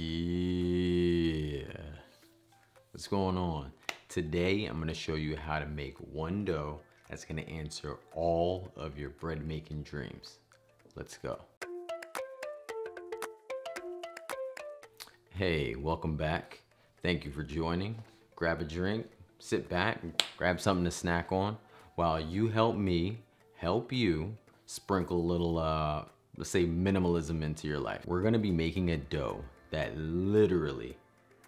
Yeah. What's going on? Today, I'm gonna show you how to make one dough that's gonna answer all of your bread making dreams. Let's go. Hey, welcome back. Thank you for joining. Grab a drink, sit back, grab something to snack on while you help me help you sprinkle a little, uh, let's say minimalism into your life. We're gonna be making a dough that literally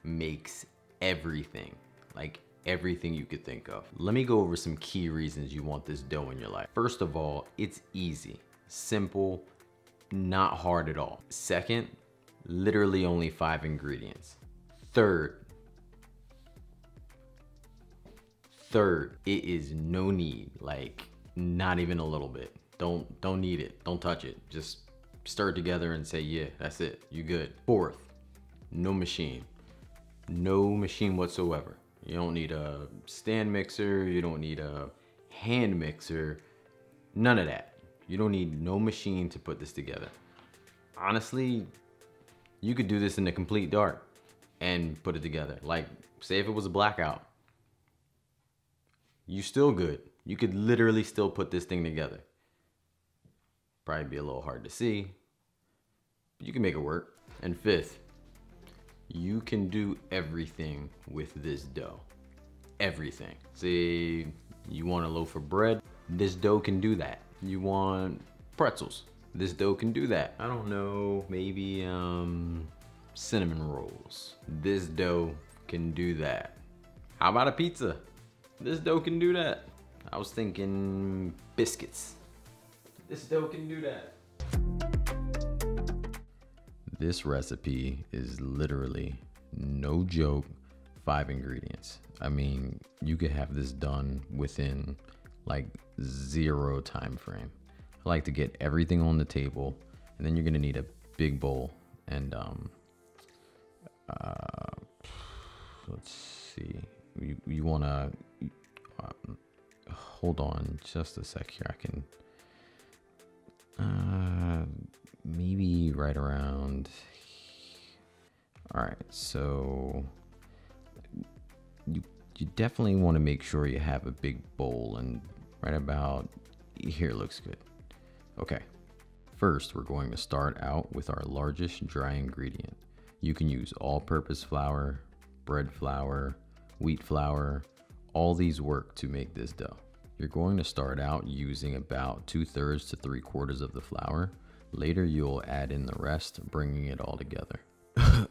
makes everything, like everything you could think of. Let me go over some key reasons you want this dough in your life. First of all, it's easy, simple, not hard at all. Second, literally only five ingredients. Third, third, it is no knead, like not even a little bit. Don't don't knead it. Don't touch it. Just stir it together and say, yeah, that's it. You good. Fourth, no machine. No machine whatsoever. You don't need a stand mixer. You don't need a hand mixer. None of that. You don't need no machine to put this together. Honestly, you could do this in the complete dark and put it together. Like, say if it was a blackout, you still good. You could literally still put this thing together. Probably be a little hard to see, but you can make it work. And fifth, you can do everything with this dough. Everything. Say you want a loaf of bread, this dough can do that. You want pretzels, this dough can do that. I don't know, maybe um, cinnamon rolls. This dough can do that. How about a pizza? This dough can do that. I was thinking biscuits. This dough can do that. This recipe is literally, no joke, five ingredients. I mean, you could have this done within like zero time frame. I like to get everything on the table and then you're gonna need a big bowl and um, uh, let's see, you, you wanna, um, hold on just a sec here. I can, right around. All right, so you you definitely want to make sure you have a big bowl and right about here looks good. Okay. First, we're going to start out with our largest dry ingredient. You can use all-purpose flour, bread flour, wheat flour, all these work to make this dough. You're going to start out using about two thirds to three quarters of the flour. Later, you'll add in the rest, bringing it all together.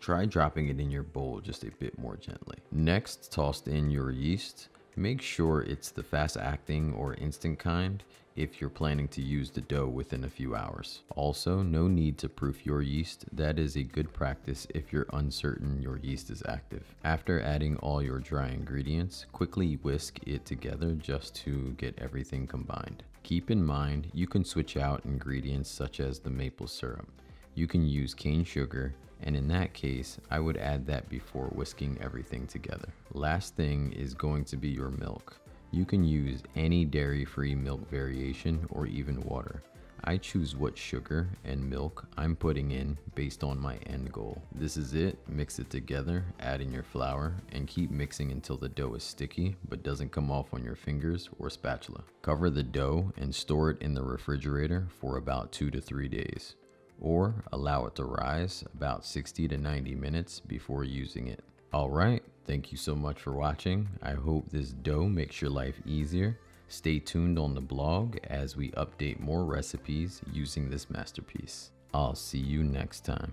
Try dropping it in your bowl just a bit more gently. Next, toss in your yeast. Make sure it's the fast acting or instant kind if you're planning to use the dough within a few hours. Also, no need to proof your yeast. That is a good practice if you're uncertain your yeast is active. After adding all your dry ingredients, quickly whisk it together just to get everything combined. Keep in mind, you can switch out ingredients such as the maple syrup. You can use cane sugar, and in that case, I would add that before whisking everything together. Last thing is going to be your milk. You can use any dairy-free milk variation or even water. I choose what sugar and milk I'm putting in based on my end goal. This is it, mix it together, add in your flour, and keep mixing until the dough is sticky but doesn't come off on your fingers or spatula. Cover the dough and store it in the refrigerator for about two to three days or allow it to rise about 60 to 90 minutes before using it. Alright, thank you so much for watching. I hope this dough makes your life easier. Stay tuned on the blog as we update more recipes using this masterpiece. I'll see you next time.